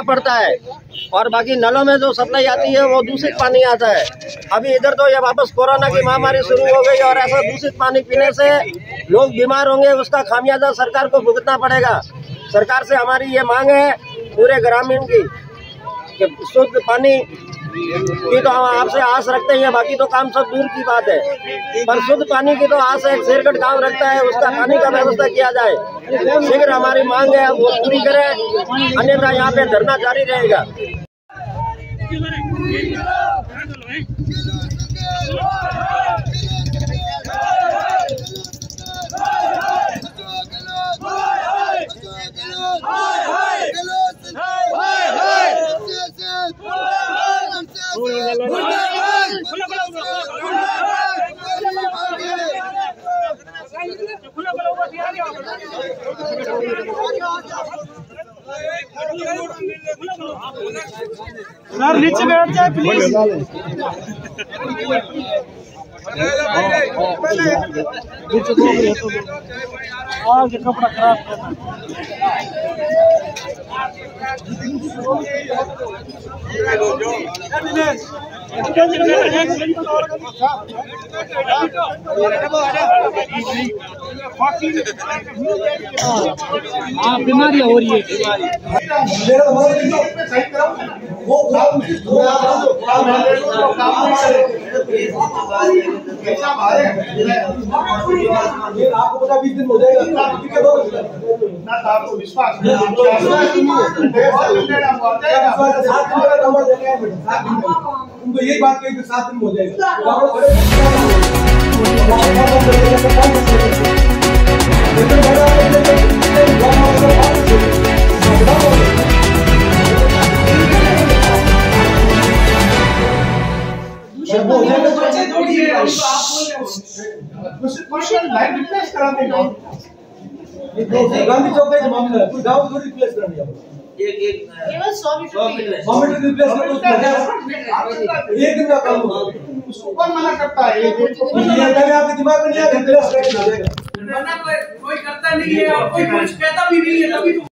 ना पड़ता है। और बाकी नलों में जो सप्लाई आती है, वो दूषित पानी आता है। अभी इधर तो ये वापस कोरोना की महामारी शुरू हो गई और ऐसा दूषित पानी पीने से लोग बीमार होंगे, उसका खामियाजा सरकार को भुगतना पड़ेगा। सरकार से हमारी ये मांग है पूरे ग्रामीण की कि शुद्ध पानी की तो हम आपसे आस रखते हैं बाकी तो काम सब दूर की बात है। पर शुद्ध पानी की तो आस एक शेरगढ़ काम रखता है, उसका पानी का व्यवस्था किया जाए। शीघ्र हमारी मांग है, वो पूरी करें, अन्यथा यहाँ पे धरना जारी रहेगा। सर नीचे बैठ जाए प्लीज़ आगे कपड़ा खराब करना हाँ बीमारी हो रही है। आपको पता बीस दिन हो जाएगा। ठीक है दो आपको विश्वास सात दिन दिन में उनको यही बात कही कि सात दिन में हो जाएगा लाइन रिप्लेस करा देगा गांधी चौक का ही मामला है। पूरे गाँव को थोड़ी रिप्लेस करनी है केवल सौ मीटर सौ मीटर रिप्लेस कर दो एक दिन का काम होगा उसको कौन मना करता है? ये देखो पहले आपके दिमाग में नहीं आया रिप्लेस करके हो जाएगा। कोई कोई करता नहीं है और कोई कुछ कहता भी नहीं है तभी तो